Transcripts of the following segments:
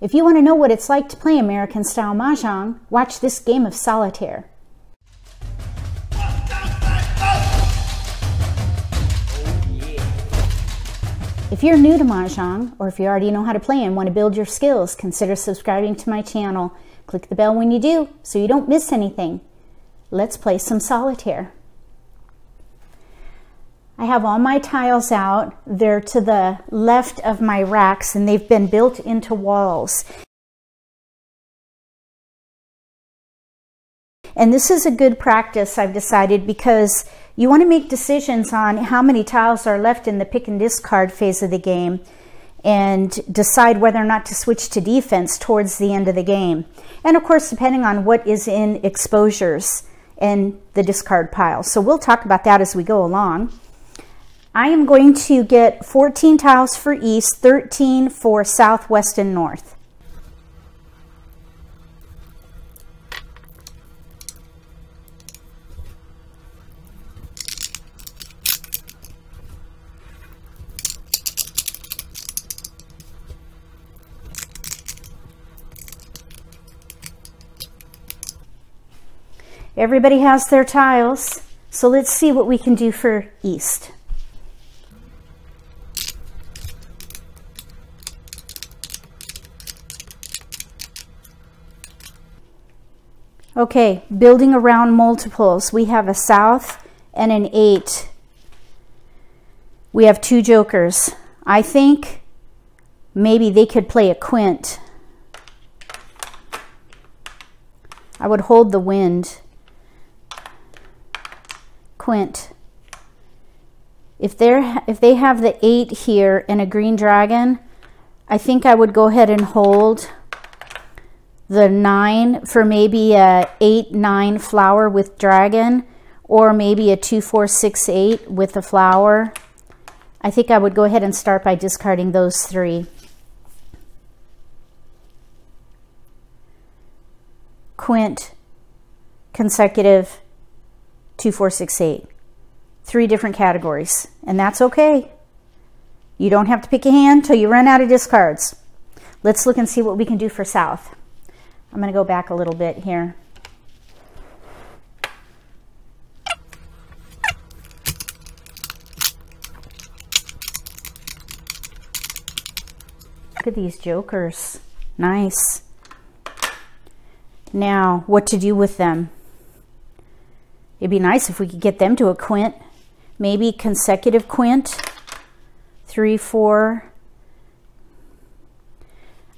If you want to know what it's like to play American style Mahjong, watch this game of solitaire. If you're new to Mahjong, or if you already know how to play and want to build your skills, consider subscribing to my channel. Click the bell when you do so you don't miss anything. Let's play some solitaire. I have all my tiles out. They're to the left of my racks and they've been built into walls. And this is a good practice, I've decided, because you want to make decisions on how many tiles are left in the pick and discard phase of the game and decide whether or not to switch to defense towards the end of the game. And of course, depending on what is in exposures and the discard pile. So we'll talk about that as we go along. I am going to get 14 tiles for east, 13 for southwest and north. Everybody has their tiles, so let's see what we can do for east. Okay, building around multiples. We have a south and an eight. We have two jokers. I think maybe they could play a quint. I would hold the wind. Quint. If they're if they have the eight here and a green dragon, I think I would go ahead and hold the nine for maybe a eight, nine flower with dragon, or maybe a two, four, six, eight with a flower. I think I would go ahead and start by discarding those three. Quint, consecutive, two, four, six, eight. Three different categories, and that's okay. You don't have to pick a hand till you run out of discards. Let's look and see what we can do for South. I'm going to go back a little bit here. Look at these jokers. Nice. Now, what to do with them? It'd be nice if we could get them to a quint. Maybe consecutive quint. Three, four.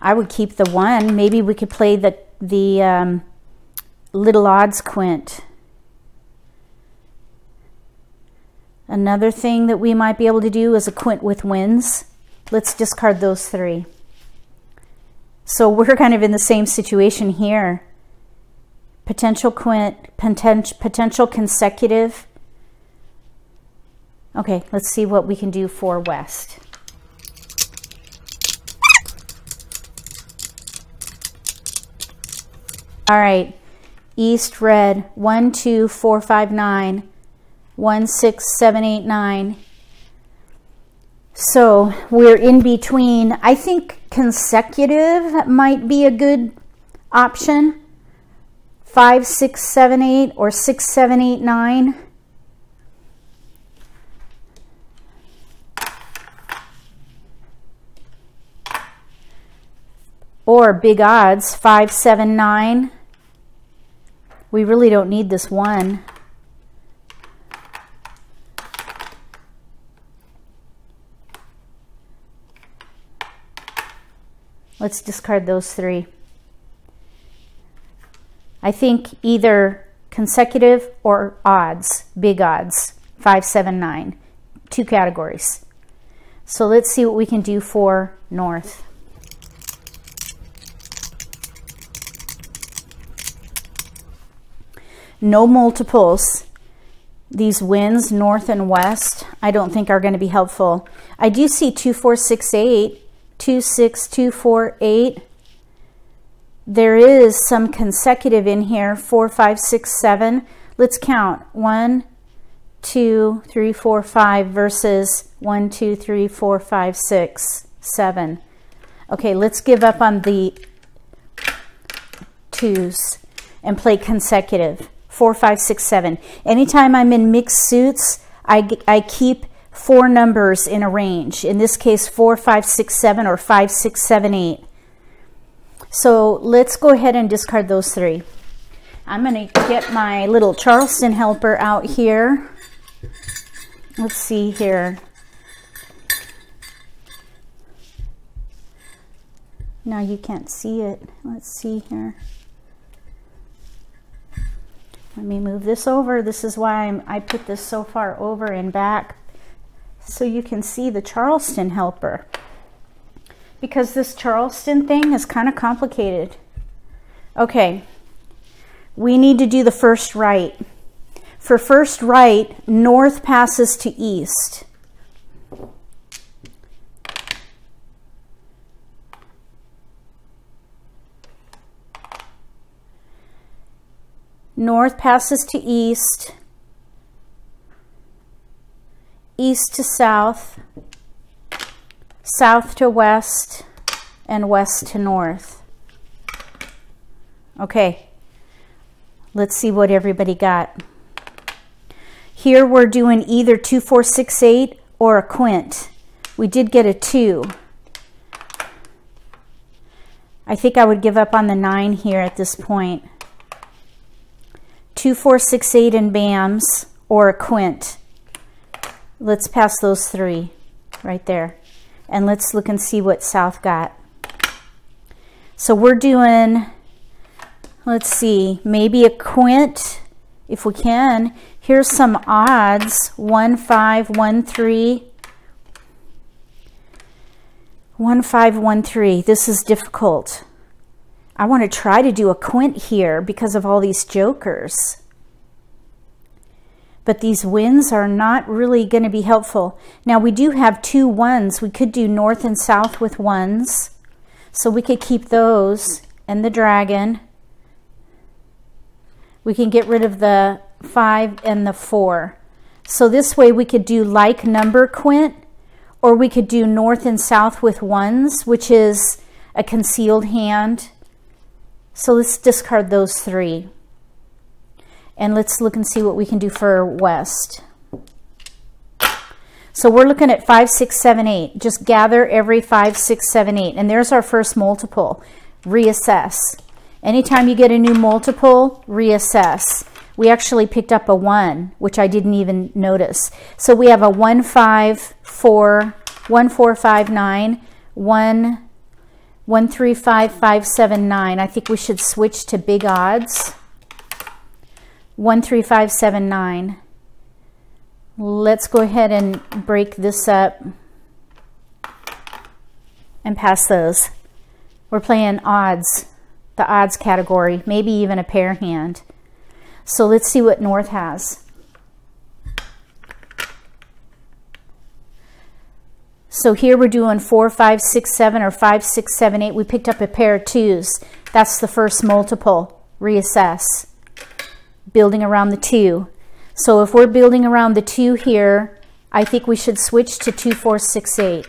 I would keep the one. Maybe we could play the the um, little odds quint. Another thing that we might be able to do is a quint with wins. Let's discard those three. So we're kind of in the same situation here. Potential quint, potential, potential consecutive. Okay, let's see what we can do for West. All right, East red, one, two, four, five, nine, one, six, seven, eight, nine. So we're in between. I think consecutive might be a good option. Five, six, seven, eight, or six, seven, eight, nine. Or big odds, five, seven, nine. We really don't need this one. Let's discard those three. I think either consecutive or odds, big odds, five, seven, nine, two categories. So let's see what we can do for north. No multiples. These winds, north and west, I don't think are going to be helpful. I do see 2, 4, 6, 8, 2, 6, 2, 4, 8. There is some consecutive in here, 4, 5, 6, 7. Let's count. 1, 2, 3, 4, 5 versus 1, 2, 3, 4, 5, 6, 7. Okay, let's give up on the twos and play consecutive. Four, five, six, seven. Anytime I'm in mixed suits, I, I keep four numbers in a range. In this case, four, five, six, seven, or five, six, seven, eight. So let's go ahead and discard those three. I'm going to get my little Charleston helper out here. Let's see here. Now you can't see it. Let's see here. Let me move this over. This is why I'm, I put this so far over and back so you can see the Charleston helper. Because this Charleston thing is kind of complicated. Okay, we need to do the first right. For first right, north passes to east. North passes to east, east to south, south to west, and west to north. Okay, let's see what everybody got. Here we're doing either 2, 4, 6, 8 or a quint. We did get a 2. I think I would give up on the 9 here at this point. 2468 and BAMs or a quint. Let's pass those three right there. And let's look and see what South got. So we're doing, let's see, maybe a quint if we can. Here's some odds, 1, 5, 1, 3. 1, 5, 1, 3. This is difficult. I want to try to do a quint here because of all these jokers. But these wins are not really going to be helpful. Now we do have two ones. We could do north and south with ones. So we could keep those and the dragon. We can get rid of the five and the four. So this way we could do like number quint or we could do north and south with ones, which is a concealed hand so let's discard those three. And let's look and see what we can do for west. So we're looking at 5, 6, 7, 8. Just gather every 5, 6, 7, 8. And there's our first multiple. Reassess. Anytime you get a new multiple, reassess. We actually picked up a 1, which I didn't even notice. So we have a 1, 5, 4, 1, 4, 5, 9, 1, 135579. I think we should switch to big odds. 13579. Let's go ahead and break this up and pass those. We're playing odds, the odds category, maybe even a pair hand. So let's see what North has. So here we're doing four, five, six, seven, or five, six, seven, eight. We picked up a pair of twos. That's the first multiple. Reassess. Building around the two. So if we're building around the two here, I think we should switch to two, four, six, eight.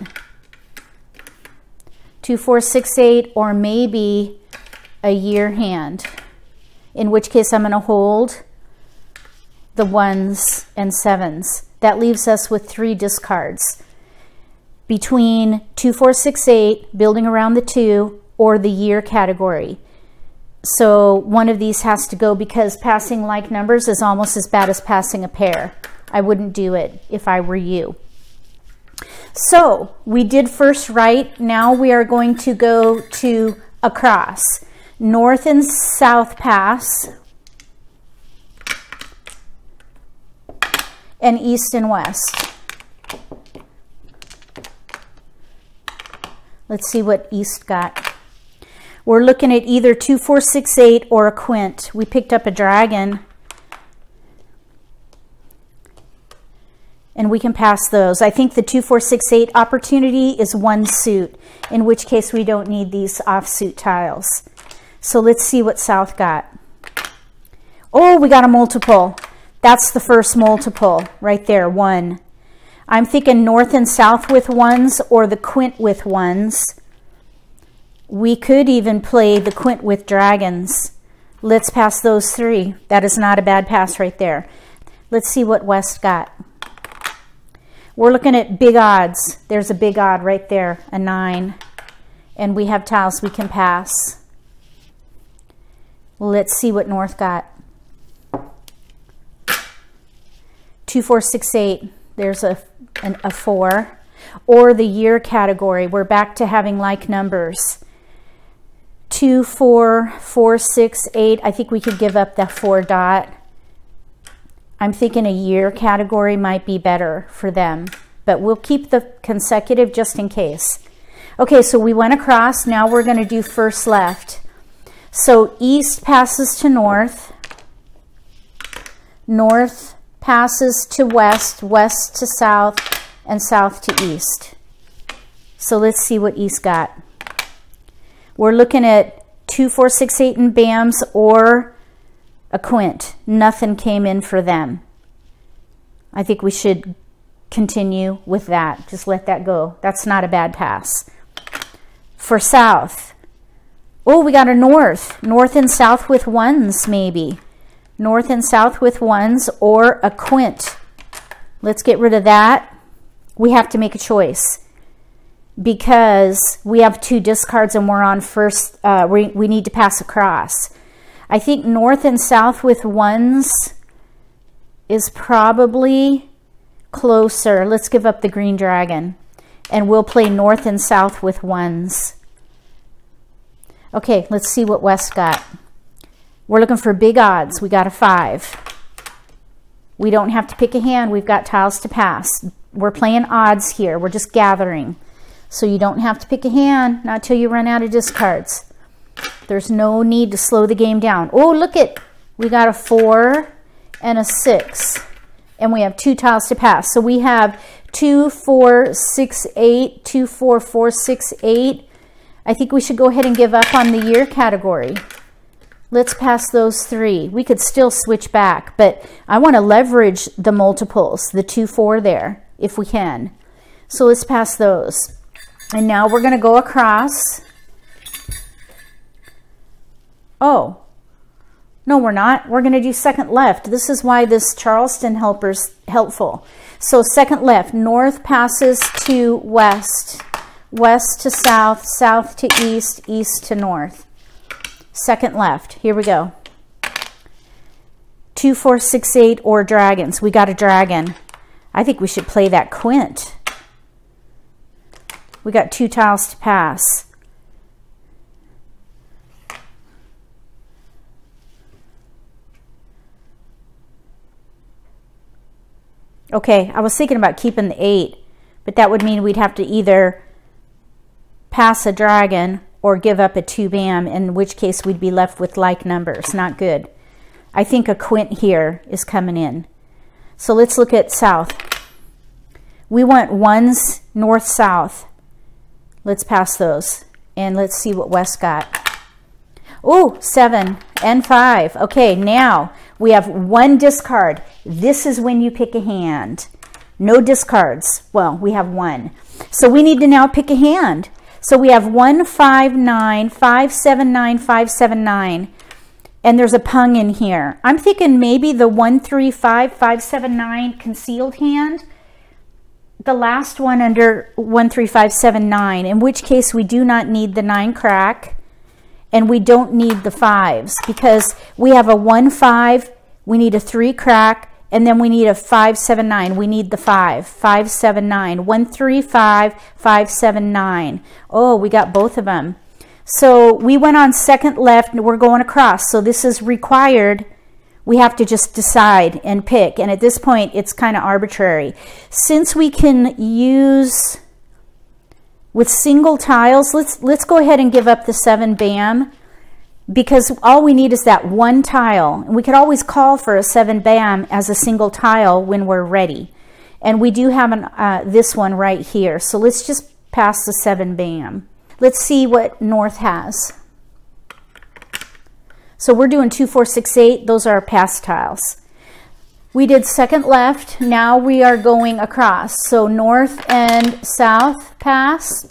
Two, four, six, eight, or maybe a year hand. In which case I'm going to hold the ones and sevens. That leaves us with three discards between 2468, building around the 2, or the year category. So one of these has to go because passing like numbers is almost as bad as passing a pair. I wouldn't do it if I were you. So we did first right. Now we are going to go to across. North and south pass. And east and west. Let's see what East got. We're looking at either 2468 or a quint. We picked up a dragon. And we can pass those. I think the 2468 opportunity is one suit, in which case we don't need these offsuit tiles. So let's see what South got. Oh, we got a multiple. That's the first multiple right there, one. I'm thinking north and south with ones or the quint with ones. We could even play the quint with dragons. Let's pass those three. That is not a bad pass right there. Let's see what West got. We're looking at big odds. There's a big odd right there, a nine. And we have tiles we can pass. Let's see what North got. Two, four, six, eight. There's a, an, a four. Or the year category. We're back to having like numbers. Two, four, four, six, eight. I think we could give up that four dot. I'm thinking a year category might be better for them, but we'll keep the consecutive just in case. Okay, so we went across. Now we're going to do first left. So east passes to north. North passes to west, west to south, and south to east. So let's see what east got. We're looking at 2, 4, 6, 8 in BAMs or a quint. Nothing came in for them. I think we should continue with that. Just let that go. That's not a bad pass. For south, oh, we got a north. North and south with ones, maybe. North and south with ones or a quint. Let's get rid of that. We have to make a choice because we have two discards and we're on first, uh, we, we need to pass across. I think north and south with ones is probably closer. Let's give up the green dragon and we'll play north and south with ones. Okay, let's see what West got. We're looking for big odds. We got a five. We don't have to pick a hand. We've got tiles to pass. We're playing odds here. We're just gathering. So you don't have to pick a hand, not till you run out of discards. There's no need to slow the game down. Oh, look at, we got a four and a six. And we have two tiles to pass. So we have two, four, six, eight, two, four, four, six, eight. I think we should go ahead and give up on the year category. Let's pass those three. We could still switch back, but I want to leverage the multiples, the two, four there, if we can. So let's pass those. And now we're going to go across. Oh, no, we're not. We're going to do second left. This is why this Charleston helper's helpful. So second left, north passes to west, west to south, south to east, east to north. Second left. Here we go. Two, four, six, eight, or dragons. We got a dragon. I think we should play that quint. We got two tiles to pass. Okay, I was thinking about keeping the eight, but that would mean we'd have to either pass a dragon or give up a two bam, in which case we'd be left with like numbers. Not good. I think a quint here is coming in. So let's look at south. We want ones north-south. Let's pass those. And let's see what West got. Oh, seven and five. Okay, now we have one discard. This is when you pick a hand. No discards. Well, we have one. So we need to now pick a hand. So we have one, five, nine, five, seven, nine, five, seven, nine. And there's a pung in here. I'm thinking maybe the one, three, five, five, seven, nine concealed hand the last one under 13579, in which case we do not need the 9 crack and we don't need the 5s because we have a 1 5, we need a 3 crack, and then we need a 579. We need the 5. 579. 135, 579. Oh, we got both of them. So we went on second left, and we're going across. So this is required we have to just decide and pick. And at this point, it's kind of arbitrary. Since we can use with single tiles, let's, let's go ahead and give up the seven BAM because all we need is that one tile. And we could always call for a seven BAM as a single tile when we're ready. And we do have an, uh, this one right here. So let's just pass the seven BAM. Let's see what North has. So we're doing two, four, six, eight. Those are our pass tiles. We did second left. Now we are going across. So north and south pass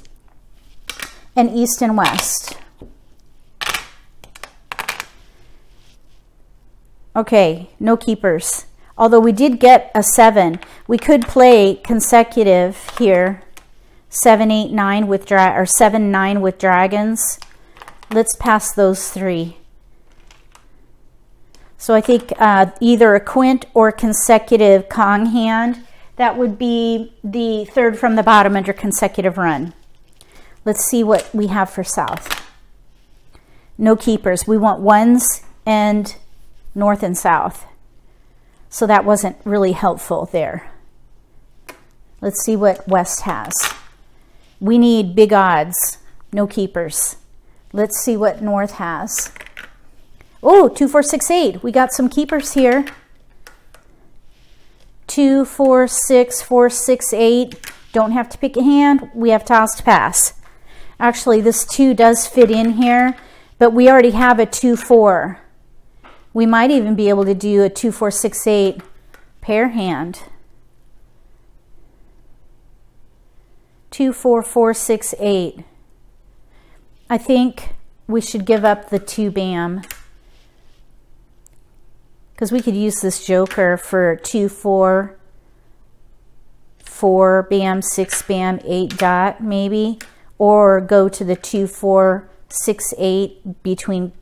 and east and west. Okay, no keepers. Although we did get a seven, we could play consecutive here. Seven, eight, nine with dra or seven, nine with dragons. Let's pass those three. So I think uh, either a quint or consecutive Kong hand. That would be the third from the bottom under consecutive run. Let's see what we have for south. No keepers. We want ones and north and south. So that wasn't really helpful there. Let's see what West has. We need big odds, no keepers. Let's see what North has. Oh, 2468. We got some keepers here. Two, four, six, four, six, eight. Don't have to pick a hand. We have tossed pass. Actually, this two does fit in here, but we already have a two, four. We might even be able to do a 2, 4, 6, 8 pair hand. 2, 4, 4, 6, 8. I think we should give up the 2 BAM because we could use this joker for 2, 4, 4 BAM, 6 BAM, 8 dot maybe, or go to the 2, 4, 6, 8 between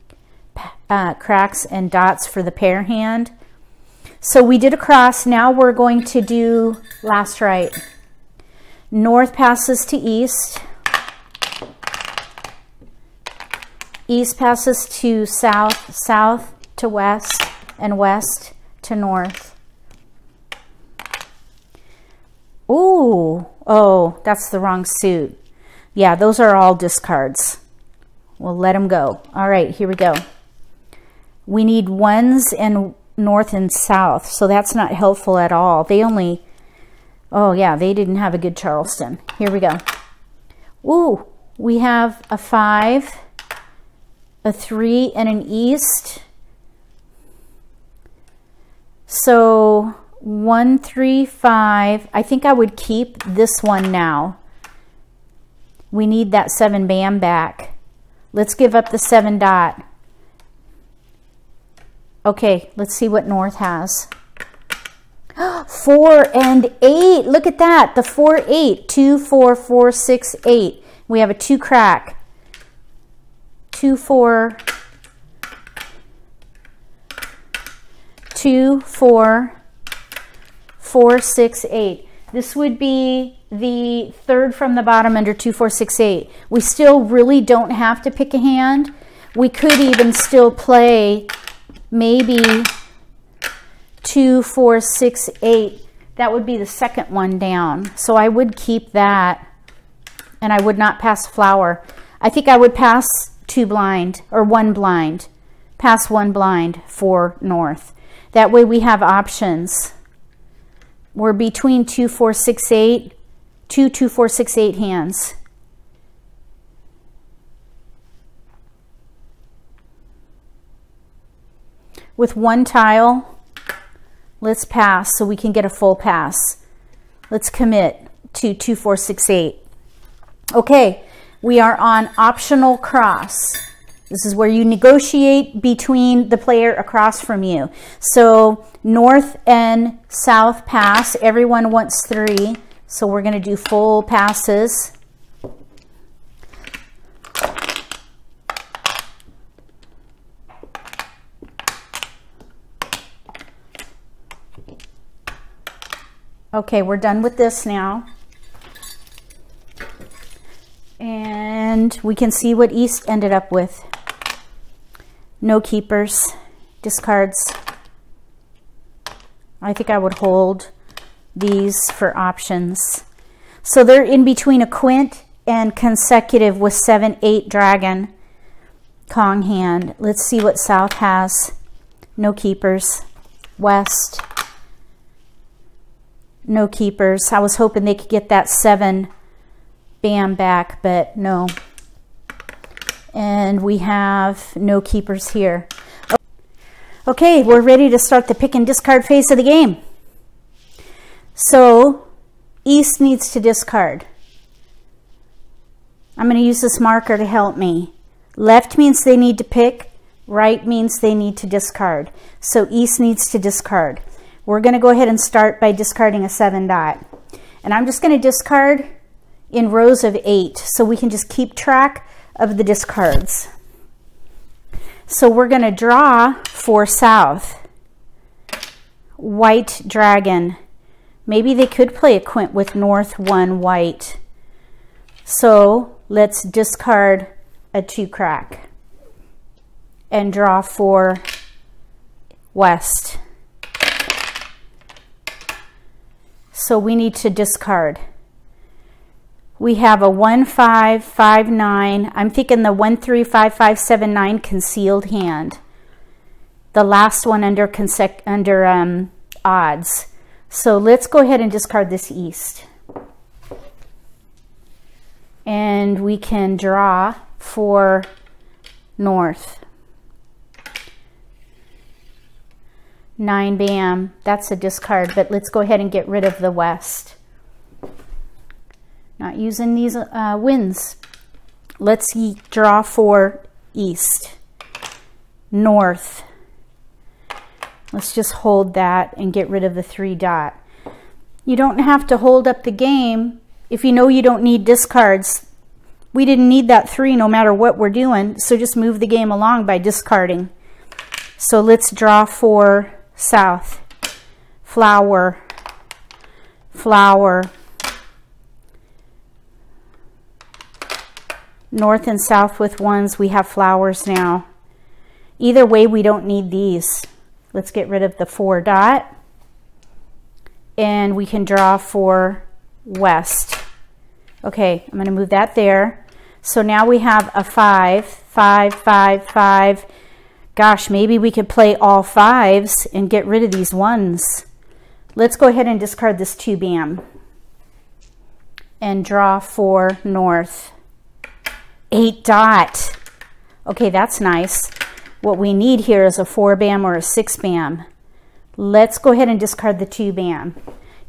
uh, cracks and dots for the pair hand. So we did a cross. Now we're going to do last right. North passes to east. East passes to south, south to west, and west to north. Ooh, oh, that's the wrong suit. Yeah, those are all discards. We'll let them go. All right, here we go. We need ones and north and south, so that's not helpful at all. They only, oh yeah, they didn't have a good Charleston. Here we go. Ooh, we have a five, a three, and an east. So one, three, five. I think I would keep this one now. We need that seven bam back. Let's give up the seven dot. Okay, let's see what North has. Four and eight. Look at that. The four, eight. Two, four, four, six, eight. We have a two crack. Two, four, two, four, four, six, eight. This would be the third from the bottom under two, four, six, eight. We still really don't have to pick a hand. We could even still play maybe two, four, six, eight. That would be the second one down. So I would keep that and I would not pass flower. I think I would pass two blind or one blind. Pass one blind for north. That way we have options. We're between two, four, six, eight, two, two, four, six, eight hands. With one tile. Let's pass so we can get a full pass. Let's commit to 2468. Okay, we are on optional cross. This is where you negotiate between the player across from you. So north and south pass, everyone wants three. So we're gonna do full passes. Okay, we're done with this now. And we can see what East ended up with. No keepers, discards. I think I would hold these for options. So they're in between a quint and consecutive with 7-8 dragon Kong hand. Let's see what South has. No keepers. West no keepers. I was hoping they could get that seven bam back, but no. And we have no keepers here. Okay, we're ready to start the pick and discard phase of the game. So, East needs to discard. I'm going to use this marker to help me. Left means they need to pick. Right means they need to discard. So east needs to discard. We're going to go ahead and start by discarding a seven dot. And I'm just going to discard in rows of eight so we can just keep track of the discards. So we're going to draw for south. White dragon. Maybe they could play a quint with north one white. So let's discard a two crack and draw for west. So we need to discard. We have a 1, 5, 5, 9. I'm thinking the 1, 3, 5, 5, 7, 9 concealed hand. The last one under, under um, odds. So let's go ahead and discard this east. And we can draw for north. Nine bam, that's a discard, but let's go ahead and get rid of the west. Not using these uh, winds. Let's draw for east, north. Let's just hold that and get rid of the three dot. You don't have to hold up the game if you know you don't need discards. We didn't need that three no matter what we're doing, so just move the game along by discarding. So let's draw for south, flower, flower, north and south with ones, we have flowers now. Either way, we don't need these. Let's get rid of the four dot. And we can draw for west. Okay, I'm going to move that there. So now we have a five, five, five, five, Gosh, maybe we could play all fives and get rid of these ones. Let's go ahead and discard this two bam and draw for north. Eight dot. Okay, that's nice. What we need here is a four bam or a six bam. Let's go ahead and discard the two bam.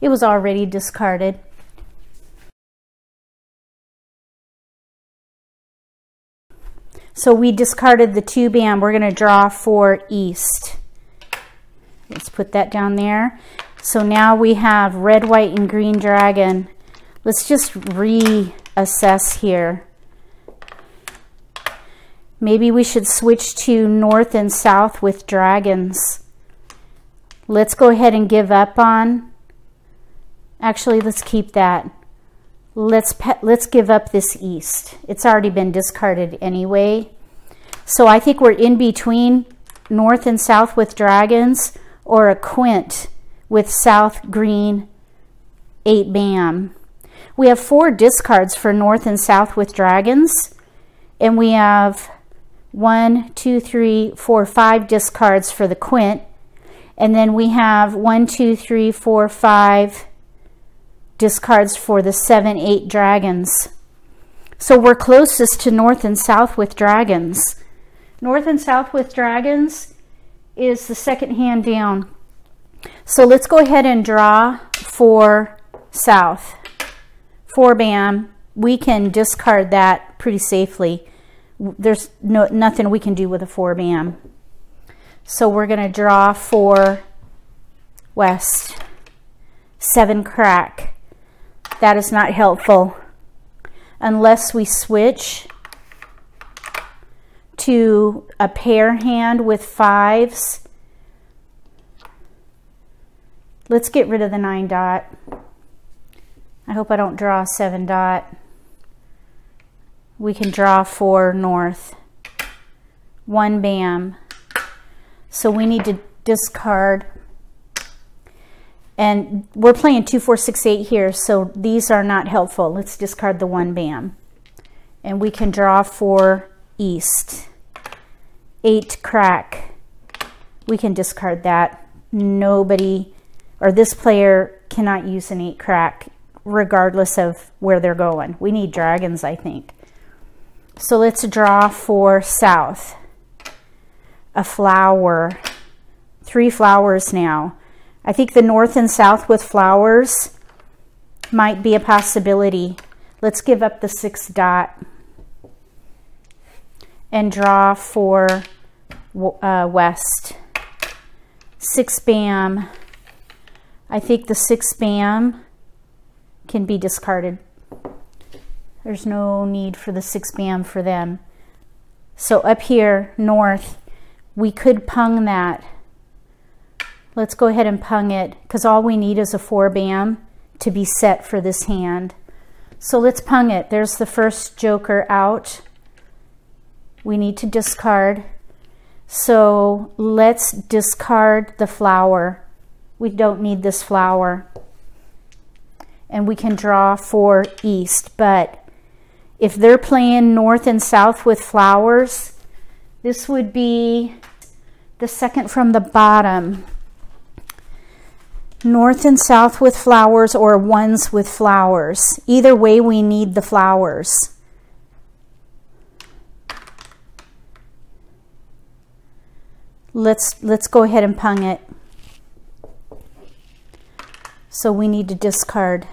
It was already discarded. So we discarded the 2-bam. We're going to draw for east. Let's put that down there. So now we have red, white, and green dragon. Let's just reassess here. Maybe we should switch to north and south with dragons. Let's go ahead and give up on, actually let's keep that let's let's give up this east. It's already been discarded anyway. So I think we're in between north and south with dragons or a quint with south green 8 bam. We have four discards for north and south with dragons. And we have one, two, three, four, five discards for the quint. And then we have one, two, three, four, five discards for the 7, 8 dragons. So we're closest to north and south with dragons. North and south with dragons is the second hand down. So let's go ahead and draw for south. Four BAM, we can discard that pretty safely. There's no, nothing we can do with a 4 BAM. So we're going to draw for west. 7 crack. That is not helpful unless we switch to a pair hand with fives. Let's get rid of the nine dot. I hope I don't draw a seven dot. We can draw for north. One bam. So we need to discard and we're playing 2, 4, 6, 8 here, so these are not helpful. Let's discard the 1 bam. And we can draw for east. 8 crack. We can discard that. Nobody, or this player cannot use an 8 crack regardless of where they're going. We need dragons, I think. So let's draw for south. A flower. Three flowers now. I think the north and south with flowers might be a possibility. Let's give up the six dot. and draw for uh, west. Six bam. I think the six bam can be discarded. There's no need for the six bam for them. So up here, north, we could pung that. Let's go ahead and pung it because all we need is a four bam to be set for this hand. So let's pung it. There's the first joker out. We need to discard. So let's discard the flower. We don't need this flower. And we can draw for east. But if they're playing north and south with flowers, this would be the second from the bottom north and south with flowers or ones with flowers. Either way, we need the flowers. Let's, let's go ahead and pung it. So we need to discard.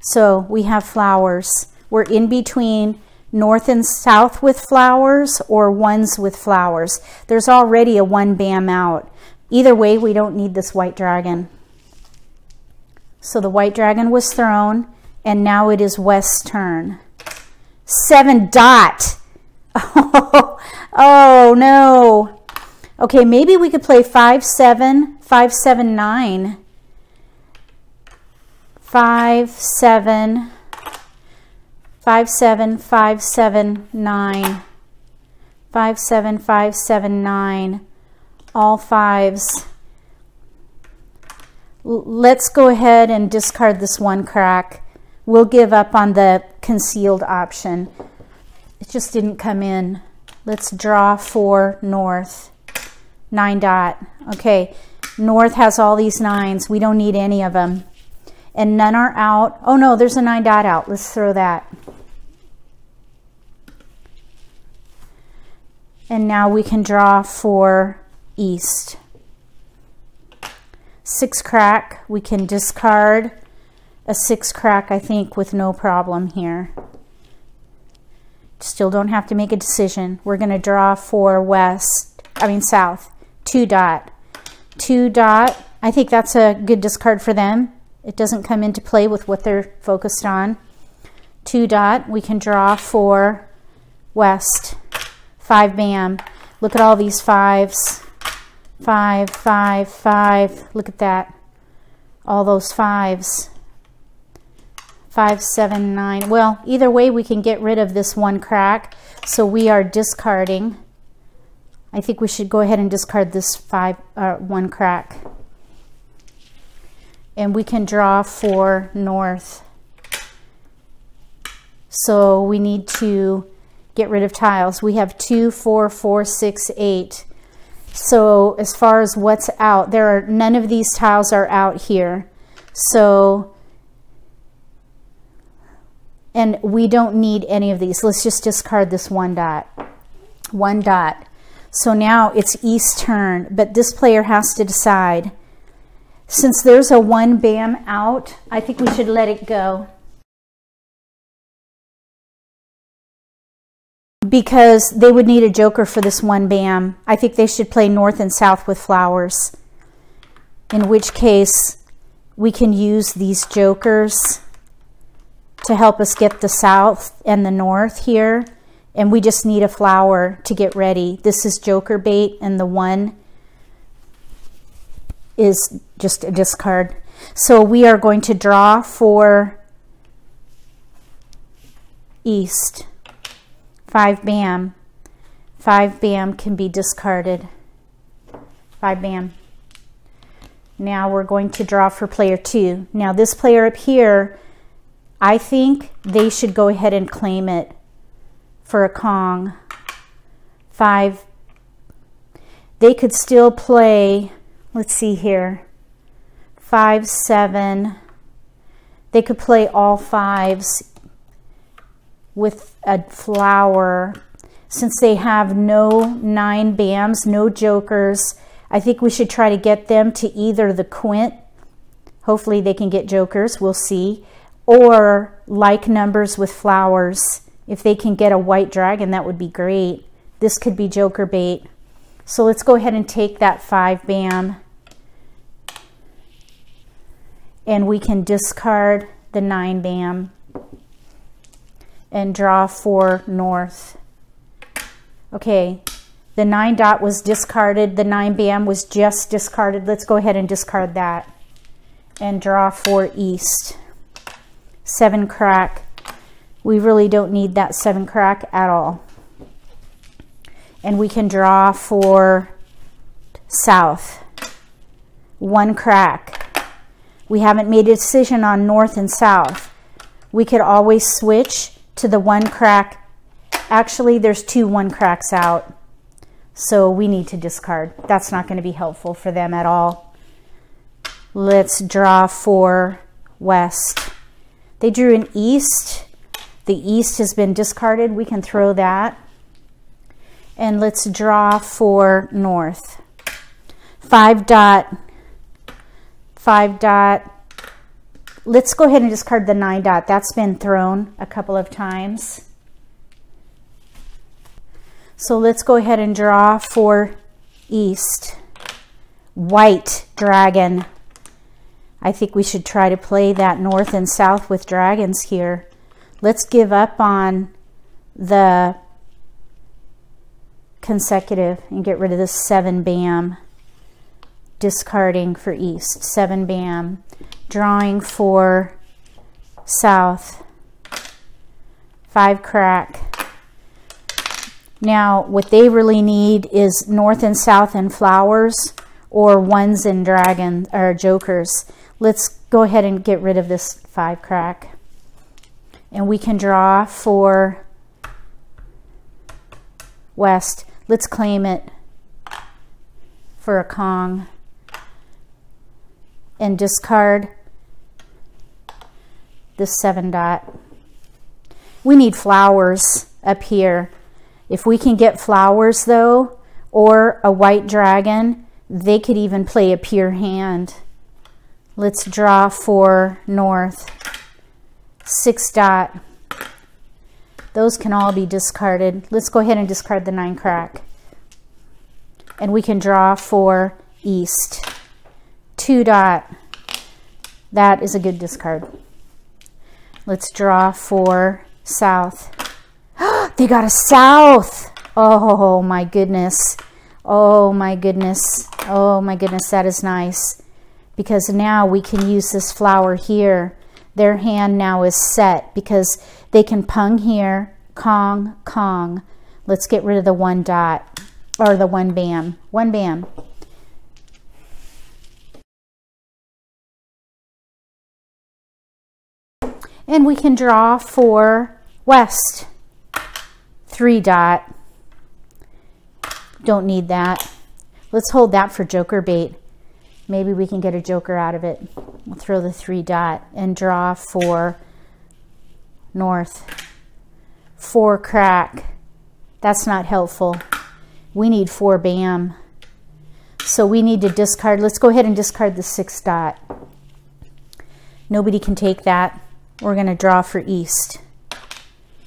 So we have flowers. We're in between north and south with flowers or ones with flowers. There's already a one bam out. Either way, we don't need this white dragon. So the white dragon was thrown, and now it is West's turn. Seven dot. Oh, no. Okay, maybe we could play five, seven, five, seven, nine. Five, seven, five, seven, five, seven, nine. Five, seven, five, seven, nine. All fives let's go ahead and discard this one crack. We'll give up on the concealed option. It just didn't come in. Let's draw for north. Nine dot. Okay, north has all these nines. We don't need any of them. And none are out. Oh no, there's a nine dot out. Let's throw that. And now we can draw for east six crack. We can discard a six crack, I think, with no problem here. Still don't have to make a decision. We're going to draw for west, I mean south, two dot. Two dot, I think that's a good discard for them. It doesn't come into play with what they're focused on. Two dot, we can draw for west, five bam. Look at all these fives five, five, five. Look at that. All those fives. Five, seven, nine. Well, either way, we can get rid of this one crack. So we are discarding. I think we should go ahead and discard this five, uh, one crack. And we can draw for north. So we need to get rid of tiles. We have two, four, four, six, eight. So as far as what's out, there are none of these tiles are out here. So, and we don't need any of these. Let's just discard this one dot. One dot. So now it's East turn, but this player has to decide. Since there's a one bam out, I think we should let it go. Because they would need a joker for this one bam. I think they should play north and south with flowers, in which case we can use these jokers to help us get the south and the north here. And we just need a flower to get ready. This is joker bait and the one is just a discard. So we are going to draw for east. Five bam. Five bam can be discarded. Five bam. Now we're going to draw for player two. Now this player up here, I think they should go ahead and claim it for a Kong. Five. They could still play, let's see here, five, seven. They could play all fives with a flower. Since they have no nine BAMs, no jokers, I think we should try to get them to either the quint, hopefully they can get jokers, we'll see, or like numbers with flowers. If they can get a white dragon, that would be great. This could be joker bait. So let's go ahead and take that five bam and we can discard the nine bam and draw for north. Okay, the nine dot was discarded. The nine bam was just discarded. Let's go ahead and discard that and draw for east. Seven crack. We really don't need that seven crack at all and we can draw for south. One crack. We haven't made a decision on north and south. We could always switch to the one crack. Actually, there's two one cracks out. So we need to discard. That's not going to be helpful for them at all. Let's draw for west. They drew an east. The east has been discarded. We can throw that and let's draw for north. Five dot, five dot, let's go ahead and discard the nine dot. That's been thrown a couple of times. So let's go ahead and draw for east. White dragon. I think we should try to play that north and south with dragons here. Let's give up on the consecutive and get rid of this seven bam discarding for east seven bam drawing for south five crack. Now what they really need is north and south and flowers or ones and dragons or jokers. Let's go ahead and get rid of this five crack. And we can draw for west. Let's claim it for a Kong and discard this seven dot. We need flowers up here. If we can get flowers though, or a white dragon, they could even play a pure hand. Let's draw for north. Six dot. Those can all be discarded. Let's go ahead and discard the nine crack. And we can draw for east. Two dot. That is a good discard. Let's draw for south. they got a south. Oh my goodness. Oh my goodness. Oh my goodness, that is nice. Because now we can use this flower here. Their hand now is set because they can pung here, Kong, Kong. Let's get rid of the one dot, or the one bam. One bam. And we can draw for west. Three dot. Don't need that. Let's hold that for joker bait. Maybe we can get a joker out of it. We'll throw the three dot and draw for north. Four crack. That's not helpful. We need four bam. So we need to discard. Let's go ahead and discard the six dot. Nobody can take that. We're going to draw for east.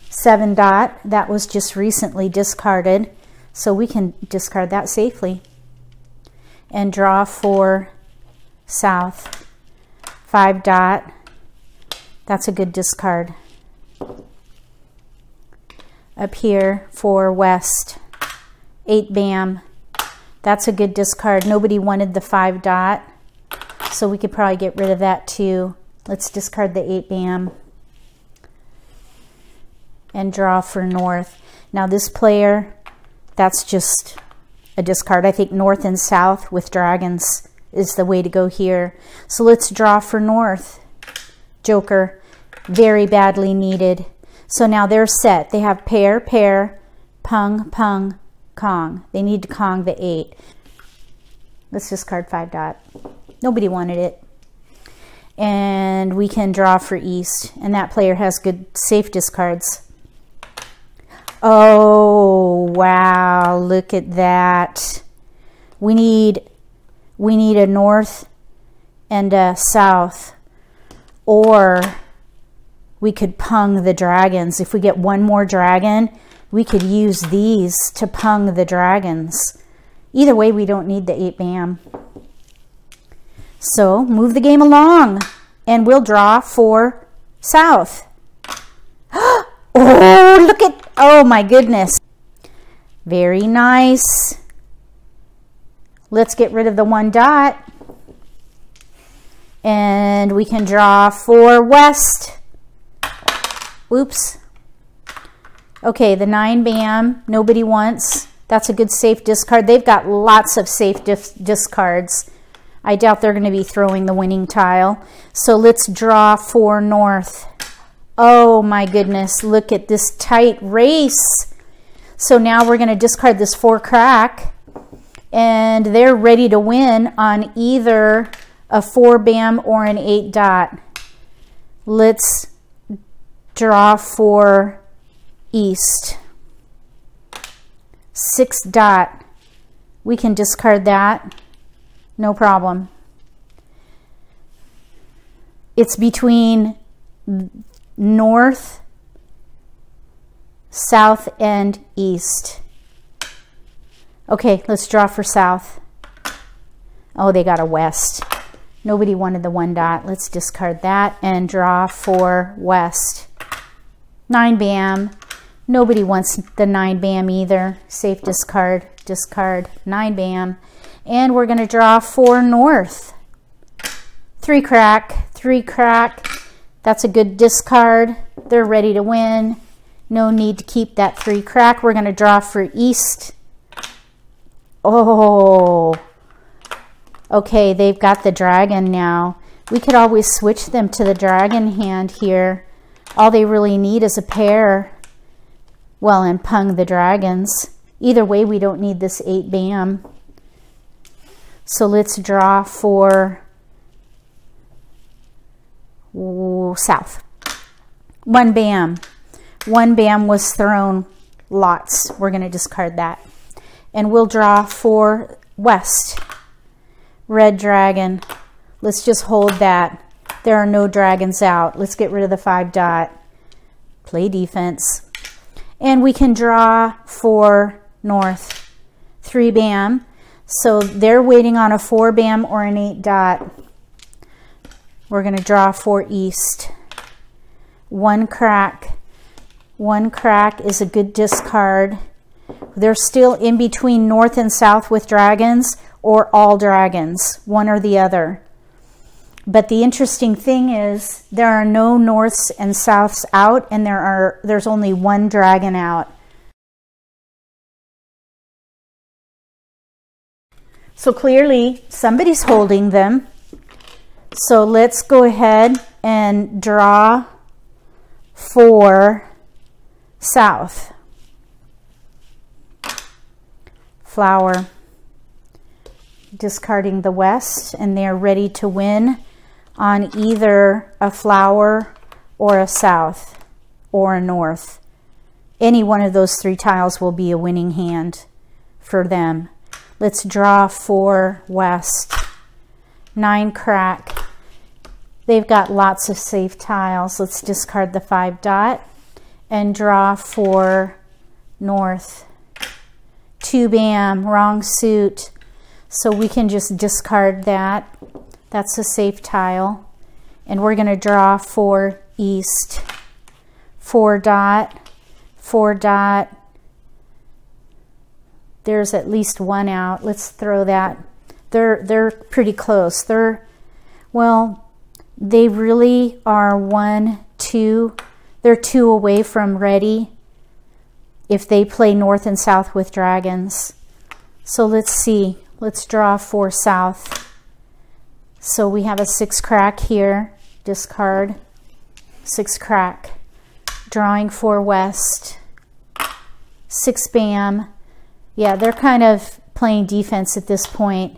Seven dot, that was just recently discarded. So we can discard that safely. And draw for south. Five dot, that's a good discard up here for west. Eight bam. That's a good discard. Nobody wanted the five dot, so we could probably get rid of that too. Let's discard the eight bam and draw for north. Now this player, that's just a discard. I think north and south with dragons is the way to go here. So let's draw for north. Joker, very badly needed. So now they're set. They have pair, pair, pung, pung, Kong. They need to Kong the eight. Let's discard five dot. Nobody wanted it. And we can draw for east. And that player has good safe discards. Oh, wow. Look at that. We need, we need a north and a south. Or we could pung the dragons. If we get one more dragon, we could use these to pung the dragons. Either way, we don't need the 8 bam. So move the game along and we'll draw for south. oh, look at, oh my goodness. Very nice. Let's get rid of the one dot. And we can draw for west. Oops. Okay, the 9 BAM, nobody wants. That's a good safe discard. They've got lots of safe dis discards. I doubt they're going to be throwing the winning tile. So let's draw for north. Oh my goodness, look at this tight race. So now we're going to discard this four crack and they're ready to win on either a four bam or an eight dot. Let's draw for east. Six dot. We can discard that. No problem. It's between north, south, and east. Okay, let's draw for south. Oh, they got a west. Nobody wanted the one dot. Let's discard that and draw for west. Nine bam. Nobody wants the nine bam either. Safe discard, discard, nine bam. And we're gonna draw for north. Three crack, three crack. That's a good discard. They're ready to win. No need to keep that three crack. We're gonna draw for east. Oh, Okay, they've got the dragon now. We could always switch them to the dragon hand here. All they really need is a pair. Well, and pung the dragons. Either way, we don't need this 8 bam. So let's draw for south. One bam. One bam was thrown. Lots. We're going to discard that. And we'll draw for west red dragon. Let's just hold that. There are no dragons out. Let's get rid of the five dot. Play defense. And we can draw for north. Three bam. So they're waiting on a for bam or an eight dot. We're going to draw four east. One crack. One crack is a good discard. They're still in between north and south with dragons or all dragons, one or the other. But the interesting thing is there are no norths and souths out and there are there's only one dragon out. So clearly somebody's holding them. So let's go ahead and draw for south. Flower discarding the west, and they're ready to win on either a flower or a south or a north. Any one of those three tiles will be a winning hand for them. Let's draw for west. Nine crack. They've got lots of safe tiles. Let's discard the five dot and draw for north. Two bam, wrong suit. So we can just discard that. That's a safe tile. And we're going to draw for east. Four dot, four dot. There's at least one out. Let's throw that. They're, they're pretty close. They're, well, they really are one, two. They're two away from ready if they play north and south with dragons. So let's see. Let's draw for south. So we have a six crack here, discard, six crack. Drawing for west, six bam. Yeah, they're kind of playing defense at this point.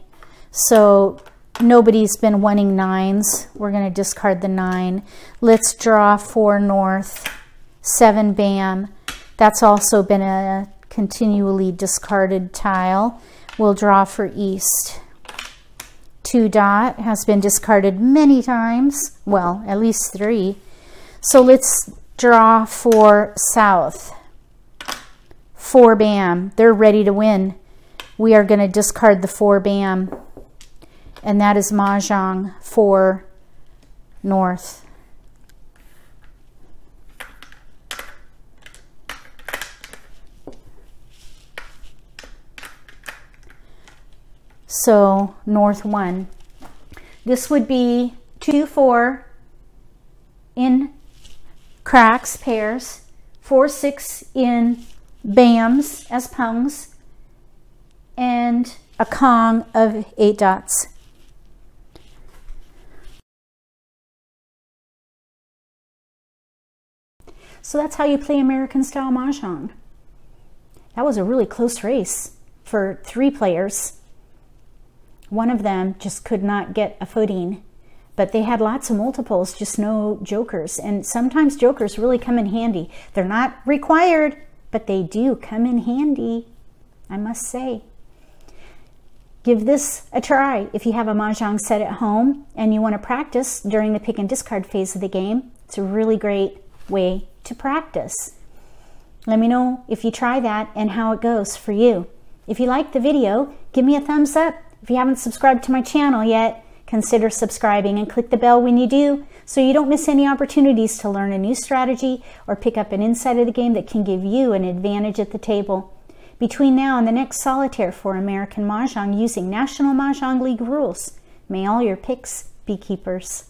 So nobody's been wanting nines. We're going to discard the nine. Let's draw for north, seven bam. That's also been a continually discarded tile. We'll draw for east. Two dot has been discarded many times. Well, at least three. So let's draw for south. Four bam. They're ready to win. We are going to discard the four bam. And that is Mahjong for North. So North 1. This would be 2, 4 in cracks, pairs, 4, 6 in bams as pungs, and a Kong of 8 dots. So that's how you play American style Mahjong. That was a really close race for three players. One of them just could not get a footing, but they had lots of multiples, just no jokers. And sometimes jokers really come in handy. They're not required, but they do come in handy, I must say. Give this a try if you have a Mahjong set at home and you want to practice during the pick and discard phase of the game. It's a really great way to practice. Let me know if you try that and how it goes for you. If you liked the video, give me a thumbs up if you haven't subscribed to my channel yet, consider subscribing and click the bell when you do so you don't miss any opportunities to learn a new strategy or pick up an insight of the game that can give you an advantage at the table. Between now and the next solitaire for American Mahjong using National Mah Jongg League rules, may all your picks be keepers.